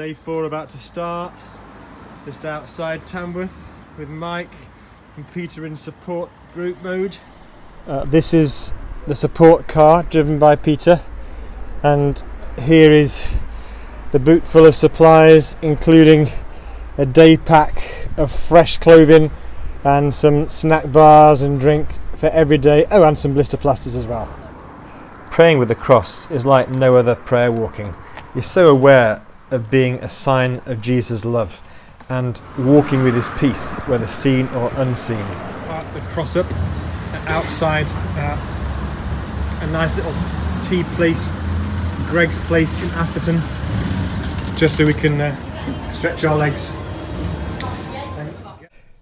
Day four about to start. Just outside Tamworth with Mike and Peter in support group mode. Uh, this is the support car driven by Peter, and here is the boot full of supplies, including a day pack of fresh clothing and some snack bars and drink for every day. Oh, and some blister plasters as well. Praying with the cross is like no other prayer walking. You're so aware of being a sign of Jesus' love and walking with his peace, whether seen or unseen. Park the cross up outside uh, a nice little tea place, Greg's place in Atherstone, just so we can uh, stretch our legs.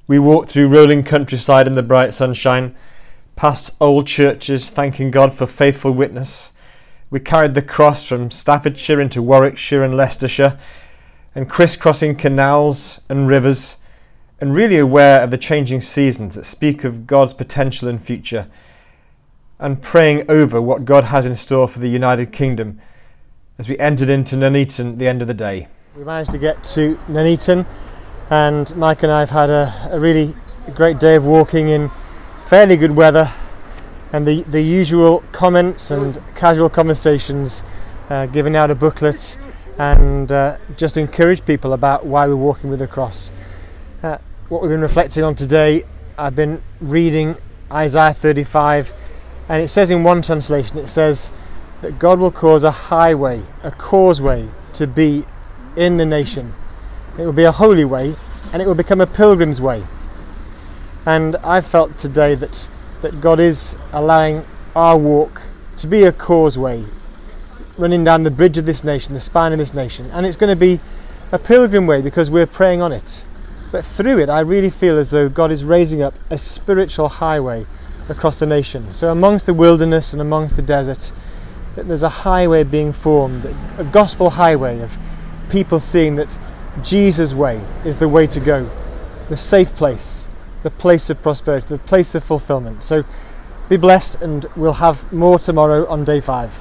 We walked through rolling countryside in the bright sunshine, past old churches, thanking God for faithful witness. We carried the cross from Staffordshire into Warwickshire and Leicestershire, and crisscrossing canals and rivers, and really aware of the changing seasons that speak of God's potential and future, and praying over what God has in store for the United Kingdom as we entered into Nuneaton at the end of the day. We managed to get to Nuneaton and Mike and I have had a, a really great day of walking in fairly good weather and the, the usual comments and casual conversations, uh, giving out a booklet and uh, just encourage people about why we're walking with the cross. Uh, what we've been reflecting on today, I've been reading Isaiah 35 and it says in one translation, it says that God will cause a highway, a causeway to be in the nation it will be a holy way and it will become a pilgrim's way. And I felt today that, that God is allowing our walk to be a causeway running down the bridge of this nation, the spine of this nation. And it's going to be a pilgrim way because we're praying on it. But through it, I really feel as though God is raising up a spiritual highway across the nation. So, amongst the wilderness and amongst the desert, there's a highway being formed, a gospel highway of people seeing that Jesus' way is the way to go, the safe place, the place of prosperity, the place of fulfillment. So be blessed, and we'll have more tomorrow on day five.